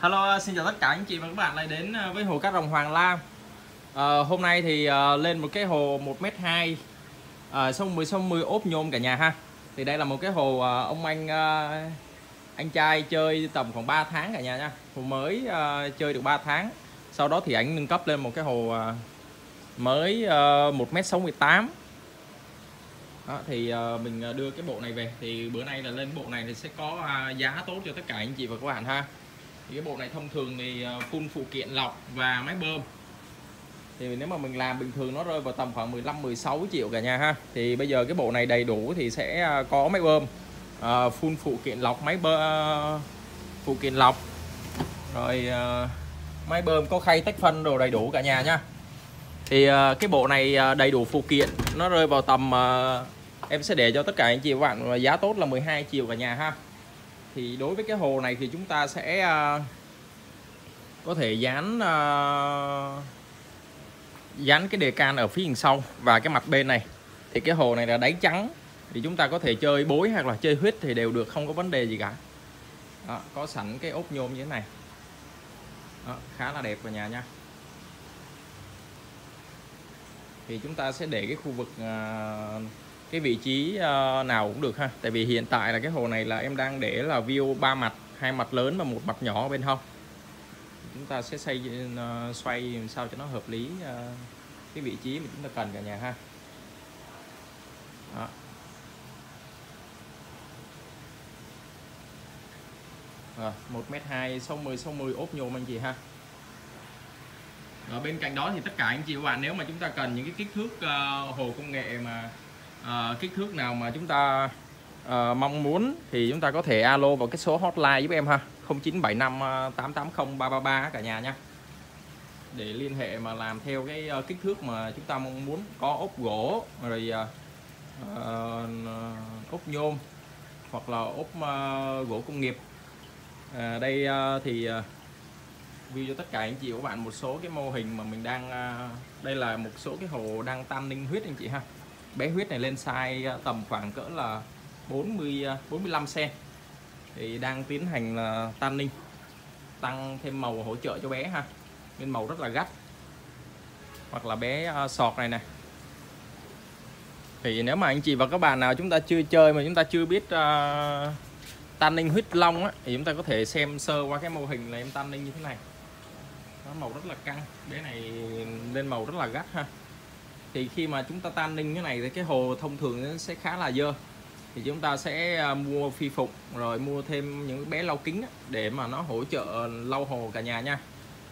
Hello, xin chào tất cả anh chị và các bạn lại đến ờ, với hồ cá rồng Hoàng Lam. À, Hôm nay thì à, lên một cái hồ 1m2 à, sông 10 sông 10 ốp nhôm cả nhà ha. Thì đây là một cái hồ à, ông anh à, anh trai chơi tầm khoảng 3 tháng cả nhà nha. Hồ mới à, chơi được 3 tháng. Sau đó thì anh nâng cấp lên một cái hồ à, mới à, 1m68 đó, thì uh, mình đưa cái bộ này về. Thì bữa nay là lên bộ này thì sẽ có uh, giá tốt cho tất cả anh chị và các bạn ha thì cái bộ này thông thường thì ờ, phun phụ kiện lọc và máy bơm. Thì nếu mà mình làm bình thường nó rơi vào tầm khoảng 15 16 triệu cả nhà ha. Thì bây giờ cái bộ này đầy đủ thì sẽ ờ, có máy bơm. Ờ, phun phụ kiện lọc, máy bơm phụ kiện lọc. Rồi máy bơm có khay tách phân đồ đầy đủ cả nhà nha. Thì cái bộ này đầy đủ phụ kiện, nó rơi vào tầm em sẽ để cho tất cả anh chị và bạn giá tốt là 12 triệu cả nhà ha thì đối với cái hồ này thì chúng ta sẽ uh, có thể dán uh, dán cái đề can ở phía đằng sau và cái mặt bên này. Thì cái hồ này là đáy trắng thì chúng ta có thể chơi bối hoặc là chơi huyết thì đều được không có vấn đề gì cả. Đó, có sẵn cái ốp nhôm như thế này. Đó, khá là đẹp vào nhà nha. Thì chúng ta sẽ để cái khu vực uh, cái vị trí ờ, nào cũng được ha. Tại vì hiện tại là cái hồ này là em đang để là view ba mặt hai mặt lớn và một mặt nhỏ ở bên hông. Chúng ta sẽ xây ờ, xoay sao cho nó hợp lý ờ, cái vị trí mà chúng ta cần cả nhà ha. Đó. Rồi, 1m2 sâu 10 sâu 10 ốp nhôm anh chị ha. Ở bên cạnh đó thì tất cả anh chị và bạn nếu mà chúng ta cần những cái kích thước uh, hồ công nghệ mà à, kích thước nào mà chúng ta à, mong muốn thì chúng ta có thể alo vào cái số hotline giúp em ha. 0975 880 333 cả nhà nha. Để liên hệ mà làm theo cái uh, kích thước mà chúng ta mong muốn. Có ốp gỗ rồi uh, uh, ốp nhôm hoặc là ốp uh, gỗ công nghiệp. À, đây uh, thì uh, view cho tất cả anh chị và các bạn một số cái mô hình mà mình đang uh, đây là một số cái hồ đang tan ninh huyết anh chị ha bé huyết này lên size ờ, tầm khoảng cỡ là 40 45 ờ, cm. Thì đang tiến hành ờ, là tanning tăng thêm màu hỗ trợ cho bé ha. Nên màu rất là gắt. Hoặc là bé sọt này nè. Thì nếu mà anh chị và các bạn nào chúng ta chưa chơi mà chúng ta chưa biết uh, tanning huyết long á, thì chúng ta có thể xem sơ qua cái mô hình là em tanning như thế này. Nó màu rất là căng. Bé này lên màu rất là gắt ha thì khi mà chúng ta tan ninh cái này thì cái hồ thông thường nó sẽ khá là dơ. Thì chúng ta sẽ à, mua phi phục rồi mua thêm những bé lau kính để mà nó hỗ trợ lau hồ cả nhà nha.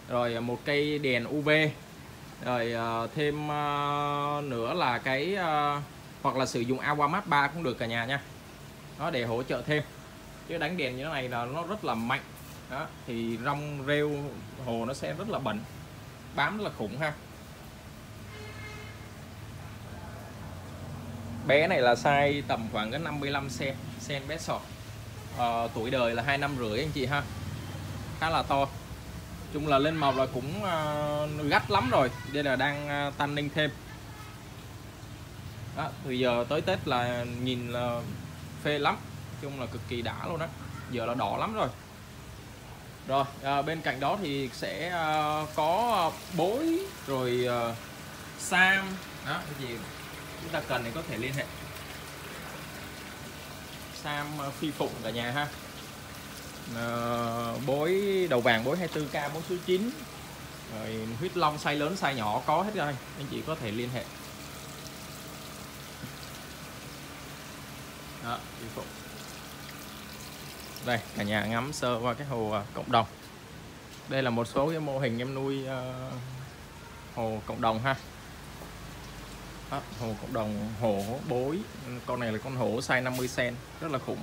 Rồi à, một cây đèn UV rồi à, thêm nữa là cái hoặc là sử dụng Aquamat 3 cũng được cả nhà nha. Nó để hỗ trợ thêm. Chứ đánh đèn như thế này là nó rất là mạnh. Đó, thì rong rêu hồ nó sẽ rất là bẩn. Bám rất là khủng ha. Bé này là size tầm khoảng cái 55 cm cm bé sọt. À, tuổi đời là hai năm rưỡi anh chị ha. Khá là to. Chung là lên màu là cũng uh, gắt lắm rồi. Đây là đang ờ, uh, tăng ninh thêm. Đó, thì giờ tới Tết là nhìn là phê lắm. Chung là cực kỳ đã luôn đó giờ là đỏ lắm rồi. Rồi à, bên cạnh đó thì sẽ à, có bối rồi à, sam. Đó cái gì chúng ta cần thì có thể liên hệ. Sam ờ, phi phụng cả nhà ha. À, bối đầu vàng bối 24k bối số 9 rồi huyết long size lớn size nhỏ có hết rồi. Anh chị có thể liên hệ. Đó phi phụng. Đây cả nhà ngắm sơ qua cái hồ ờ, cộng đồng. Đây là một số cái mô hình em nuôi uh, hồ cộng đồng ha đó, hồ cộng đồng hổ bối. Con này là con hổ size 50 cm rất là khủng.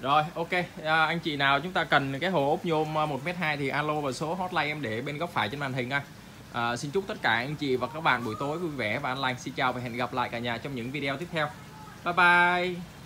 Rồi ok. À, anh chị nào chúng ta cần cái hồ ốp nhôm à, 1m2 thì alo vào số hotline em để bên góc phải trên màn hình ha à, Xin chúc tất cả anh chị và các bạn buổi tối vui vẻ và an lành Xin chào và hẹn gặp lại cả nhà trong những video tiếp theo. Bye bye.